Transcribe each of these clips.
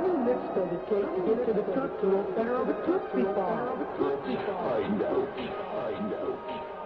minutes does it take to get to the Tootsie center of a Tootsie Bar? Find out.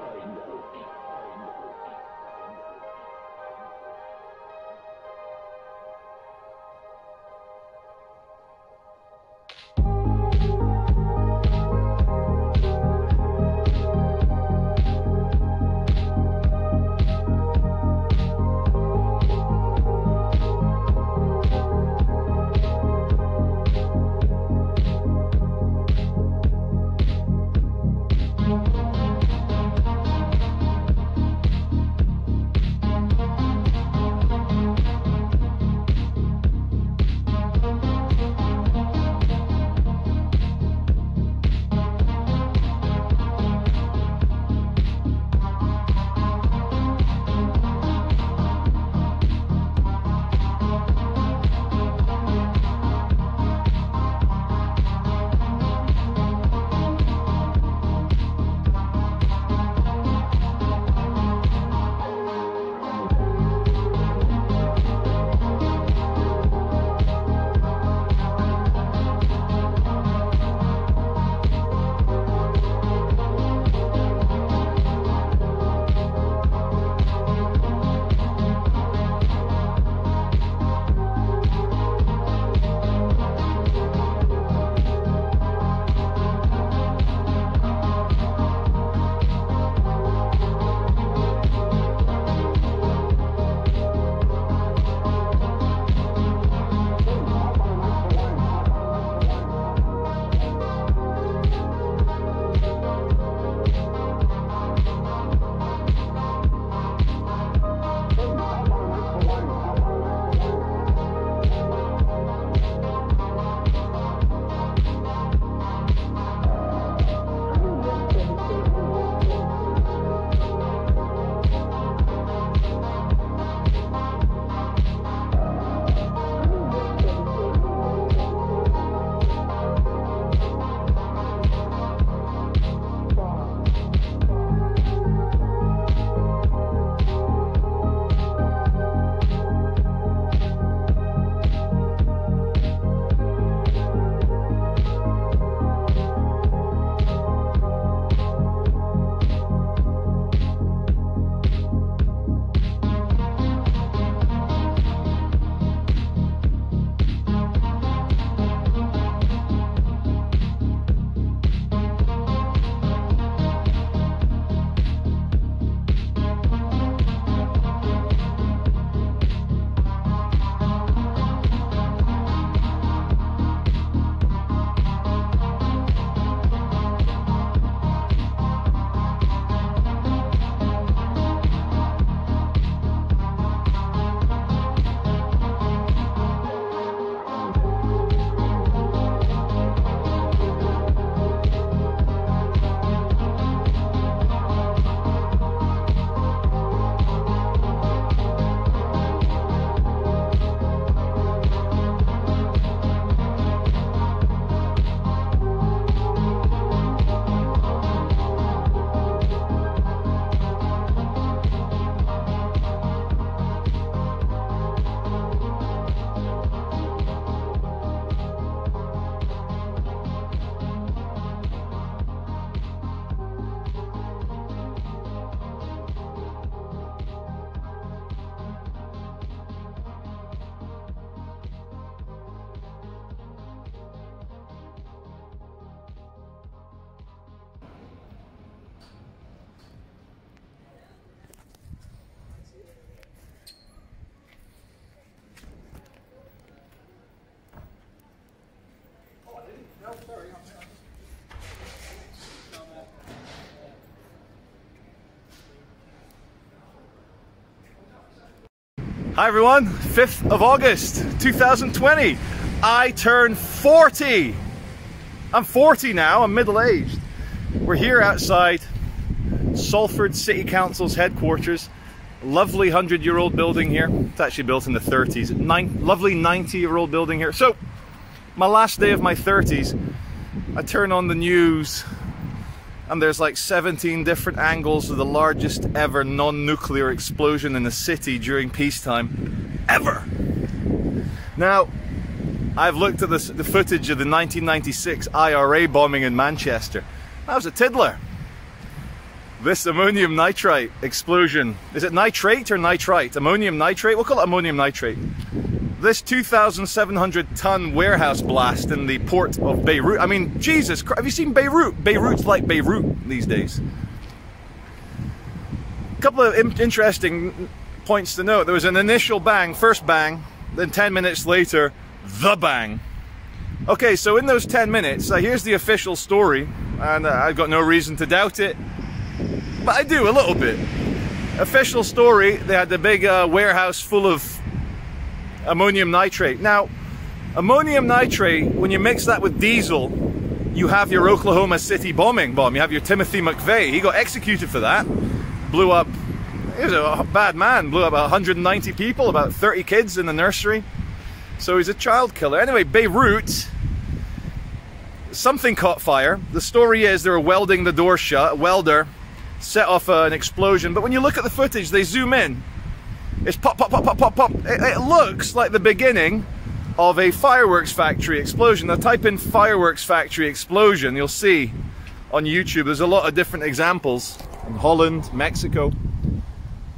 Hi everyone, 5th of August 2020. I turn 40. I'm 40 now, I'm middle aged. We're here outside Salford City Council's headquarters. Lovely 100 year old building here. It's actually built in the 30s. Nine, lovely 90 year old building here. So, my last day of my 30s, I turn on the news and there's like 17 different angles of the largest ever non-nuclear explosion in the city during peacetime ever. Now, I've looked at this, the footage of the 1996 IRA bombing in Manchester. That was a tiddler. This ammonium nitrite explosion. Is it nitrate or nitrite? Ammonium nitrate? We'll call it ammonium nitrate. This 2,700 ton warehouse blast in the port of Beirut. I mean, Jesus Christ, have you seen Beirut? Beirut's like Beirut these days. A couple of interesting points to note. There was an initial bang, first bang, then 10 minutes later, the bang. Okay, so in those 10 minutes, uh, here's the official story, and uh, I've got no reason to doubt it, but I do a little bit. Official story, they had the big uh, warehouse full of ammonium nitrate. Now, ammonium nitrate, when you mix that with diesel, you have your Oklahoma City bombing bomb. You have your Timothy McVeigh. He got executed for that. Blew up, he was a bad man, blew up 190 people, about 30 kids in the nursery. So he's a child killer. Anyway, Beirut, something caught fire. The story is they were welding the door shut. A welder set off an explosion. But when you look at the footage, they zoom in. It's pop, pop, pop, pop, pop, pop. It, it looks like the beginning of a fireworks factory explosion. Now type in fireworks factory explosion, you'll see on YouTube. There's a lot of different examples in Holland, Mexico.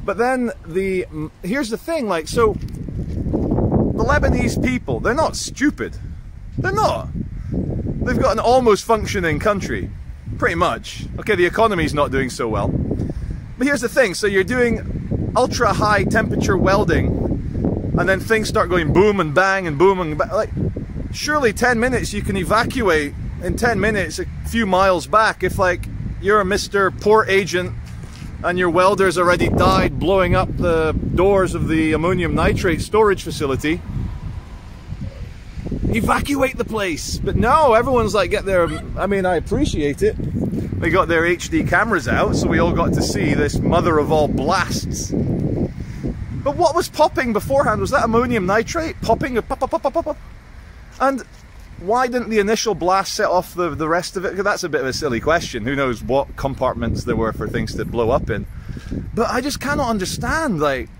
But then the mm, here's the thing, like so the Lebanese people, they're not stupid. They're not. They've got an almost functioning country. Pretty much. Okay, the economy's not doing so well. But here's the thing, so you're doing ultra high temperature welding and then things start going boom and bang and boom and bang. Like, surely 10 minutes you can evacuate in 10 minutes a few miles back if like you're a Mr. Port Agent and your welders already died blowing up the doors of the ammonium nitrate storage facility. Evacuate the place. But no, everyone's like, get there. I mean, I appreciate it. They got their HD cameras out, so we all got to see this mother of all blasts. But what was popping beforehand? Was that ammonium nitrate popping? Pop, pop, pop, pop, pop. And why didn't the initial blast set off the, the rest of it? That's a bit of a silly question. Who knows what compartments there were for things to blow up in. But I just cannot understand, like,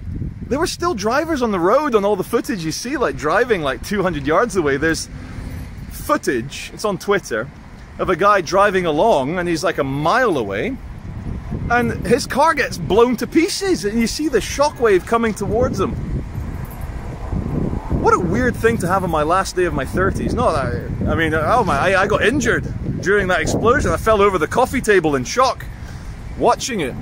there were still drivers on the road on all the footage you see, like driving like 200 yards away. There's footage, it's on Twitter, of a guy driving along and he's like a mile away and his car gets blown to pieces and you see the shockwave coming towards him what a weird thing to have on my last day of my 30s. No, I, I mean, oh my, I, I got injured during that explosion. I fell over the coffee table in shock watching it.